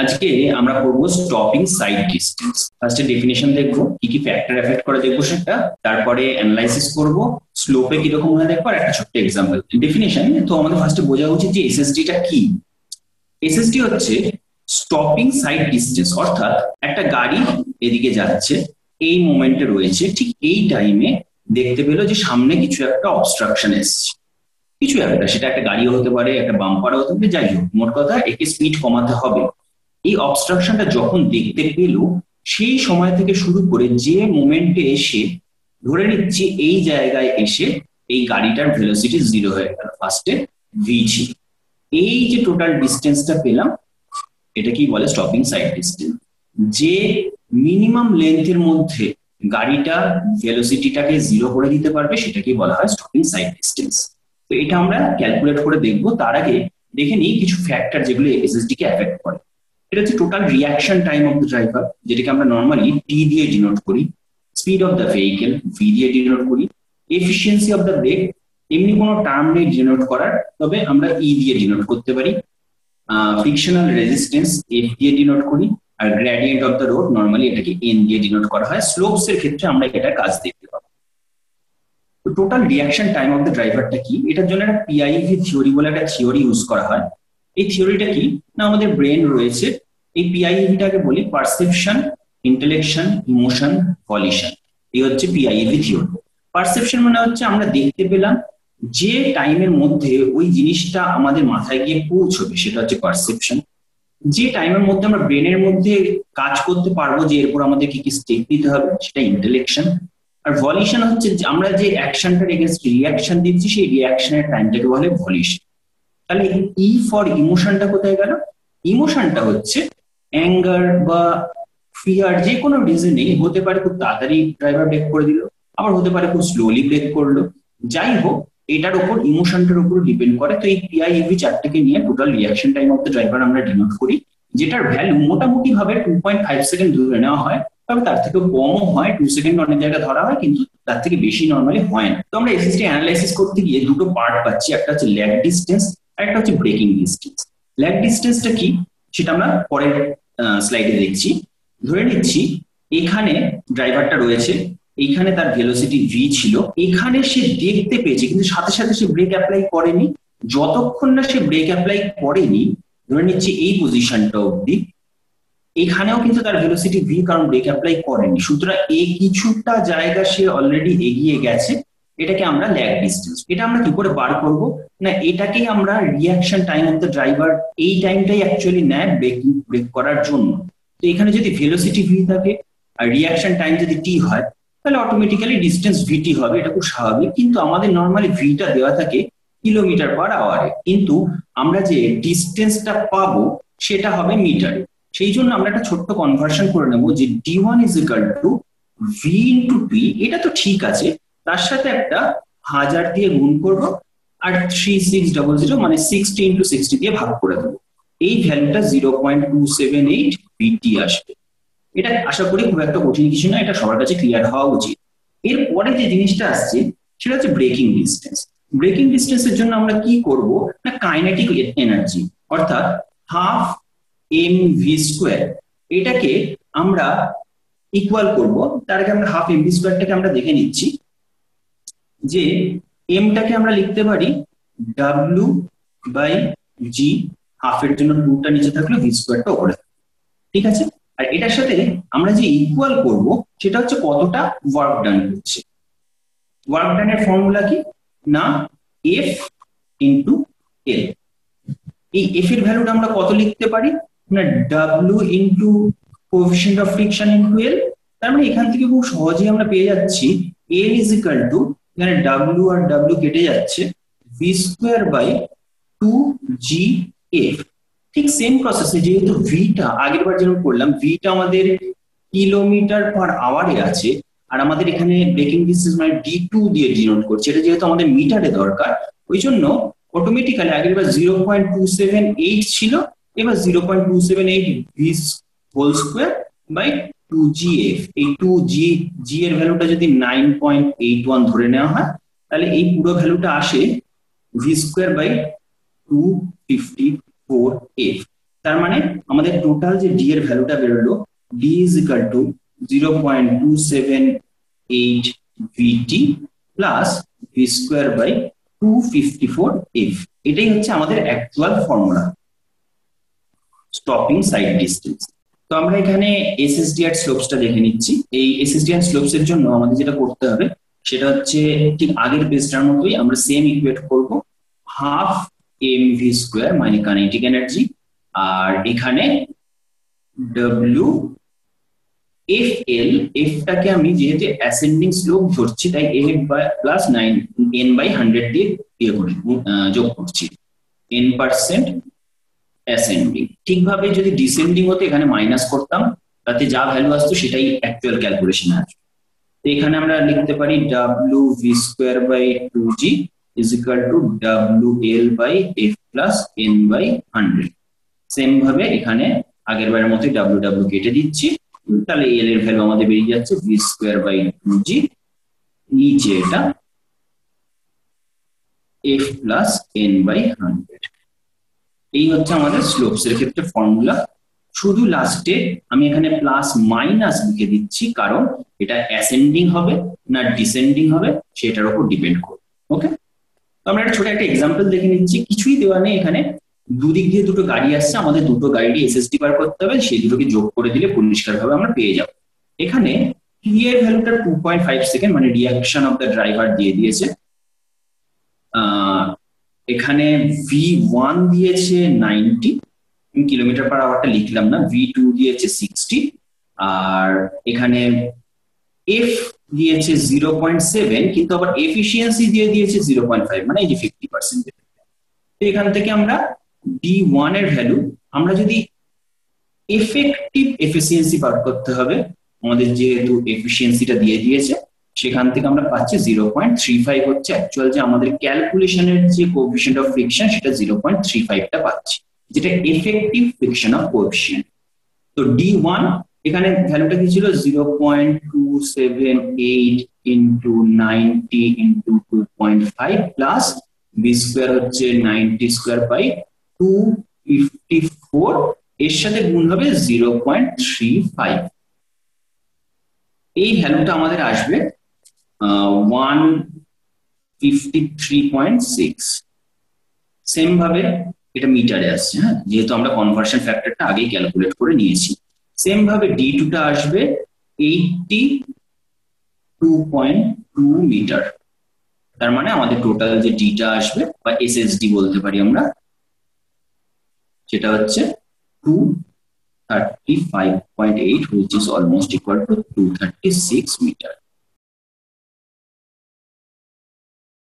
আজকে আমরা করব স্টপিং সাইড ডিস্টেন্স ফার্স্টে ডেফিনেশন দেখব, কি কি ফ্যাক্টর এফেক্ট করে দেখব সেটা। তারপরে অ্যানালাইসিস করব স্লোপে কীরকম হয় দেখব, আর একটা ছোট্ট এক্সাম্পল ডেফিনেশন তো আমাদের ফার্স্টে বোঝা উচিত যে এসএসডি টা কি? এসএসডি হচ্ছে স্টপিং সাইড ডিস্টেন্স অর্থাৎ একটা গাড়ি এদিকে যাচ্ছে, এই মোমেন্টে রয়েছে, ঠিক এই টাইমে দেখতে পেল যে সামনে কিছু একটা অবস্ট্রাকশন এসছে। কিছু একটা, সেটা একটা গাড়িও হতে পারে, একটা বাম্পারও হতে পারে, যাই হোক, মোট কথা একে স্পিড কমাতে হবে। এই অবস্ট্রাকশনটা যখন দেখতে পেল, সেই সময় থেকে শুরু করে যে মোমেন্টে এসে, ধরে নিচ্ছি এই জায়গায় এসে এই গাড়িটার ভেলোসিটি জিরো হয়ে গেল ফার্স্টে ভি এই যে টোটাল ডিস্টেন্সটা পেলাম, এটা কি বলে স্টপিং সাইড ডিস্টেন্স যে মিনিমাম লেন্থের মধ্যে গাড়িটা ভেলোসিটিটাকে জিরো করে দিতে পারবে সেটাকে বলা হয় স্টপিং সাইড ডিস্টেন্স তো এটা আমরা ক্যালকুলেট করে দেখব। তার আগে দেখে নিই কিছু ফ্যাক্টর যেগুলো এসএসডি কে এফেক্ট করে। এটা হচ্ছে total reaction time of the driver যেটাকে আমরা নর্মালি টি দিয়ে ডিনোট করি speed of the vehicle V দিয়ে ডিনোট করি এফিসিয়েন্সি অফ দ্য ব্রেক এমনি কোনো টার্ম নেই ডিনোট করার, তবে আমরা ই দিয়ে ডিনোট করতে পারি ফ্রিকশনাল রেজিস্ট্যান্স এফ দিয়ে ডিনোট করি, আর gradient of the road normally এটাকে এন দিয়ে ডিনোট করা হয় স্লোপস এর ক্ষেত্রে আমরা এটা কাজ দেখতে পাবো। Total reaction time of the ড্রাইভারটা কি? এটার জন্য একটা পিআইভি থিওরি বলে একটা থিওরি ইউজ করা হয়। এই থিওরিটা কি? না, আমাদের ব্রেন রয়েছে এই পিআইভিটাকে বলি পারসেপশন ইন্টেলেকশন ইমোশন ভলিউশন এই হচ্ছে পিআইএভি থিওরি পারসেপশন মানে হচ্ছে আমরা দেখতে পেলাম যে টাইমের মধ্যে ওই জিনিসটা আমাদের মাথায় গিয়ে পৌঁছবে, সেটা হচ্ছে পারসেপশন যে টাইমের মধ্যে আমরা ব্রেনের মধ্যে কাজ করতে পারব যে এরপর আমাদের কি কি স্টেপ নিতে হবে, সেটা ইন্টেলেকশন আর ভলিউশন হচ্ছে আমরা যে অ্যাকশনটার এগেনস্ট রিয়াকশন দিচ্ছি, সেই রিয়াকশনের টাইমটাকে বলে ভলিউশন তাহলে ই ফর ইমোশনটা কোথায় গেল? ইমোশনটা হচ্ছে অ্যাঙ্গার বা ফিয়ার যে কোনো রিজনে হতে পারে খুব তাড়াতাড়ি ড্রাইভার ব্রেক করে দিল, আবার হতে পারে খুব স্লোলি ব্রেক করল। যাই হোক, এটার উপর ইমোশনটার উপর ডিপেন্ড করে। তো এই পিআইএভি চারটাকে নিয়ে total reaction time of the driver আমরা ডিনোট করি, যেটার ভ্যালু মোটামুটি ভাবে টু পয়েন্ট ফাইভ সেকেন্ড ধরে নেওয়া হয়, তবে তার থেকে কমও হয় টু সেকেন্ড অনেক জায়গায় ধরা হয়, কিন্তু তার থেকে বেশি নর্মালি হয় না। তো আমরা এসএসটি অ্যানালাইসিস করতে গিয়ে দুটো পার্ট পাচ্ছি, একটা হচ্ছে ল্যাগ ডিস্টেন্স আর একটা হচ্ছে ব্রেকিং ডিস্টেন্স ল্যাগ ডিস্টেন্সটা কি? সেটা আমরা পরের স্লাইডে দেখছি। ধরে নিচ্ছি, এখানে ড্রাইভারটা রয়েছে এইখানে তার ভেলোসিটি ভি ছিল, এখানে সে দেখতে পেয়েছে, কিন্তু সাথে সাথে সে ব্রেক অ্যাপ্লাই করেনি। যতক্ষণ না সে ব্রেক অ্যাপ্লাই করেনি, ধরে নিচ্ছি এই পজিশনটা অব্দি এখানেও কিন্তু তার ভেলোসিটি ভি কারণ ব্রেক অ্যাপ্লাই করেনি। সুতরাং এই কিছুটা জায়গা সে অলরেডি এগিয়ে গেছে। এটাকে আমরা ল্যাগ ডিস্টেন্স। এটা আমরা কি করে বার করব? না, এটাকেই আমরা reaction time of the driver এই টাইমটাই অ্যাকচুয়ালি নেয় ব্রেকিং ব্রেক করার জন্য। তো এখানে যদি ভেলোসিটি ভি থাকে আর রিয়াকশন টাইম যদি টি হয়, তাহলে অটোমেটিক্যালি ডিস্টেন্স ভিটি হবে, এটা খুব স্বাভাবিক। কিন্তু আমাদের নর্মালি ভিটা দেওয়া থাকে কিলোমিটার পার আওয়ারে কিন্তু আমরা যে ডিস্টেন্সটা পাবো, সেটা হবে মিটারে সেই জন্য আমরা একটা ছোট্ট কনভার্সন করে নেব যে D one is equal to V into P এটা তো ঠিক আছে তার সাথে একটা হাজার দিয়ে গুণ করব আর থ্রি সিক্স ডবল জিরো মানে সিক্সটি ইন্টু সিক্সটি দিয়ে ভাগ করে দেবো। এই ভ্যালুটা zero point two seven eight V T আসবে। এটা আশা করি খুব একটা কঠিন কিছু না, এটা সবার কাছে ক্লিয়ার হওয়া উচিত। এরপরে যে জিনিসটা আসছে, সেটা হচ্ছে ব্রেকিং ডিস্টেন্স ব্রেকিং ডিস্টেন্সের জন্য আমরা কি করব? না কাইনেটিক এনার্জি অর্থাৎ হাফ এম ভি স্কোয়ার এটাকে আমরা ইকুয়াল করব, তার আগে আমরা হাফ এম ভি স্কোয়ারটাকে আমরা দেখে নিচ্ছি। যে এমটাকে আমরা লিখতে পারি ডাব্লু বাই জি হাফের জন্য টুটা নিচে থাকলে ভি স্কোয়ারটা ওপরে ঠিক আছে? আর এটার সাথে আমরা যে ইকুয়াল করব, সেটা হচ্ছে কতটা ওয়ার্ক ডান হচ্ছে। ওয়ার্ক ডানের ফর্মুলা কি? না এফ ইন্টু এল এই এফ এর ভ্যালুটা আমরা কত লিখতে পারি? না W into coefficient of friction into L তার মানে এখান থেকে খুব সহজেই আমরা পেয়ে যাচ্ছি এল ইজ ইকাল টু এখানে ডাব্লু আর ডাব্লু কেটে যাচ্ছে V square by two G F ঠিক সেম প্রসেসে যেহেতু ভিটা আগের বার যেরকম করলাম ভিটা আমাদের কিলোমিটার পার আওয়ারে আছে, আর আমাদের এখানে ব্রেকিং ডিস্টেন্স মানে ডি টু দিয়ে ডিনোট করছে, এটা যেহেতু আমাদের মিটারে দরকার, ওই জন্য অটোমেটিক্যালি আগের বার zero point two seven eight ছিল, এবার zero point two seven eight V whole square by two G F এই টু জি জি এর ভ্যালুটা যদি নাইন পয়েন্ট এইট ওয়ান ধরে নেওয়া হয়, তাহলে এই পুরো ভ্যালুটা আসে V square by two fifty four F তার মানে আমাদের টোটাল যে ডি এর ভ্যালুটা বেরোলো D is equal to zero point two seven eight plus V square by two fifty four F এটাই হচ্ছে আমাদের actual formula stopping sight distance তো আমরা এখানে এসএসডি আর স্লোপসটা দেখে নিচ্ছি। এই এসএসডি আর স্লোপস এর জন্য আমাদের যেটা করতে হবে, সেটা হচ্ছে ঠিক আগের পেজটার মতোই আমরা সেম ইকুয়েট করব। হাফ এম ভি স্কোয়ার মানে কানেটিক এনার্জি আর এখানে ডব্লিউ এফ এল এফটাকে আমি যেহেতু অ্যাসেন্ডিং স্লোপ ধরছি, তাই F by plus nine N by hundred দিয়ে ইয়ে করি যোগ করছি। এন পার্সেন্ট অ্যাসেন্ডিং ঠিকভাবে যদি ডিসেন্ডিং হতো এখানে মাইনাস করতাম, তাতে যা ভ্যালু আসতো সেটাই অ্যাকচুয়াল ক্যালকুলেশন আসবে তো এখানে আমরা লিখতে পারি W V square by two G is equal to W L by F plus N by hundred same ভাবে এখানে আগের বারের মতোই ডাব্লিউ ডাব্লিউ কেটে দিচ্ছি। তাহলে এল এর ভ্যালু আমাদের বেরিয়ে যাচ্ছে V square by two G নিচে এটা F plus N by hundred এই হচ্ছে আমাদের স্লোপস এর ক্ষেত্রে ফর্মুলা শুধু লাস্টে আমি এখানে প্লাস মাইনাস লিখে দিচ্ছি, কারণ এটা অ্যাসেন্ডিং হবে না ডিসেন্ডিং হবে, সেটার উপর ডিপেন্ড করবে। ওকে তো আমরা একটা ছোট একটা এক্সাম্পল দেখে নিচ্ছি। কিছুই দেওয়া নেই এখানে। দুদিক দিয়ে দুটো গাড়ি আসছে, আমাদের দুটো গাড়ি এসএসডি বার করতে হবে, সেই দুটোকে যোগ করে দিলে পরিষ্কারভাবে আমরা পেয়ে যাব। এখানে টি এর ভ্যালুটা টু পয়েন্ট ফাইভ সেকেন্ড মানে রিয়াকশন অফ দ্য ড্রাইভার দিয়ে দিয়েছে। এখানে ভি ওয়ান দিয়েছে নাইনটি আমি কিলোমিটার পার আওয়ারটা লিখলাম না ভি টু দিয়েছে সিক্সটি আর এখানে এফ দিয়েছে জিরো পয়েন্ট সেভেন কিন্তু আবার এফিসিয়েন্সি দিয়ে দিয়েছে জিরো পয়েন্ট ফাইভ মানে এই যে ফিফটি পার্সেন্ট তো এখান থেকে আমরা ডি ওয়ানের ভ্যালু আমরা যদি এফেক্টিভ এফিসিয়েন্সি বার করতে হবে, আমাদের যেহেতু এফিসিয়েন্সিটা দিয়ে দিয়েছে সেখান থেকে আমরা পাচ্ছি জিরো পয়েন্ট থ্রি ফাইভ হচ্ছে অ্যাকচুয়াল যে আমাদের ক্যালকুলেশনের যে কোভিশন অফ ফ্রিকশন সেটা জিরো পয়েন্ট থ্রি ফাইভটা পাচ্ছি। যেটা এফেক্টিভ ফ্রিকশন অফ কোভিশন তো ডি ওয়ান এখানে ভ্যালুটা কি ছিল? Zero point two seven eight into ninety into two point five plus V square হচ্ছে ninety square by two fifty four এর সাথে গুণ হবে জিরো পয়েন্ট থ্রি ফাইভ এই ভ্যালুটা আমাদের আসবে one fifty three point six same ভাবে এটা মিটারে আসছে হ্যাঁ? যেহেতু আমরা কনভার্সন ফ্যাক্টরটা আগেই ক্যালকুলেট করে নিয়েছি। সেম ভাবে ডি টুটা আসবে eighty two point two metre তার মানে আমাদের টোটাল যে ডিটা আসবে, বা এসএসডি বলতে পারি আমরা, সেটা হচ্ছে two thirty five point eight which is almost equal to thirty six metre